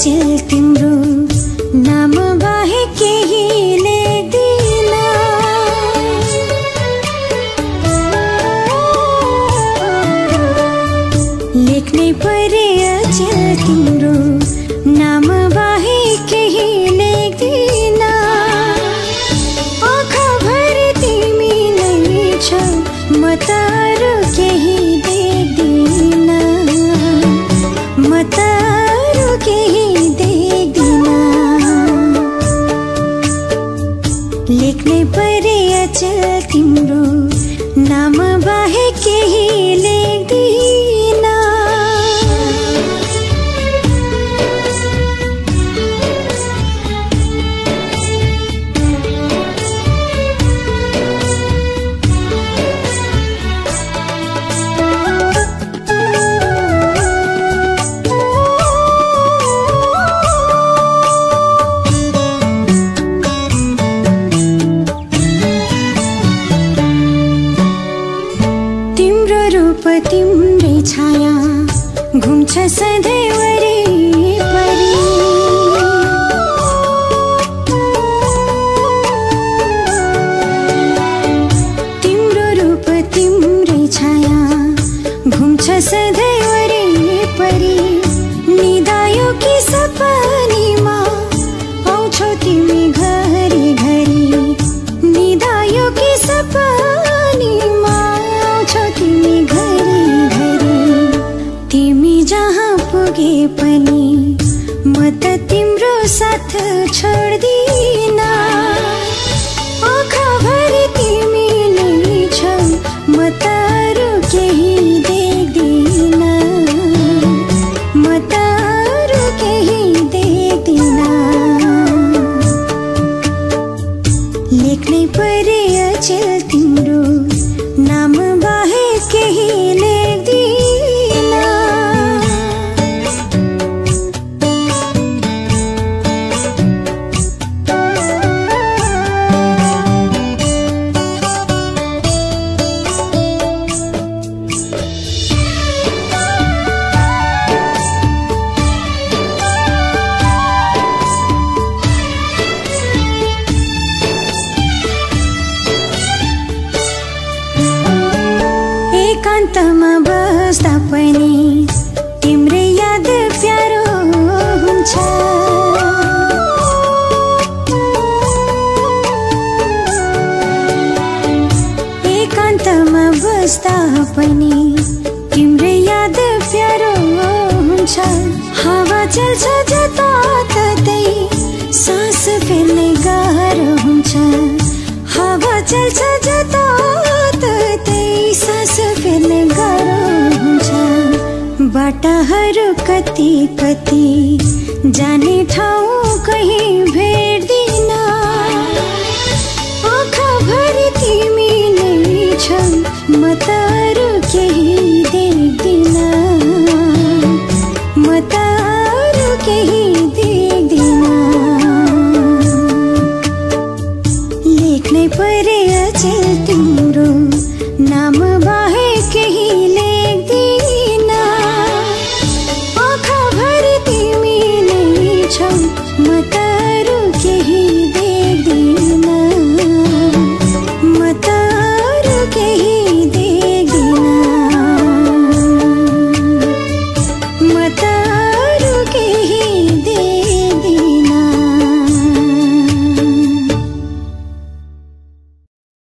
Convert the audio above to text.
अचेल तिम्रो नाम बाहेक केहीले दिन लेख्नै परे अचेल तिम्रो लेख्ने परे अचल तिम्रो नाम बाहेक केहीले रूप तिम्रै छाया घुम्छ सधैँ वरिपरि तिम्रो रूप तिम्रै छाया घुम्छ सधैँ वरिपरि पुगे पनि म त तिम्रो साथ छोड्दिनँ। एकान्तमा बस्दा पनि तिम्रै याद प्यारो हुन्छ। एकान्तमा बस्दा पनि तिम्रै याद प्यारो हुन्छ। हावा चल्छ कति 我的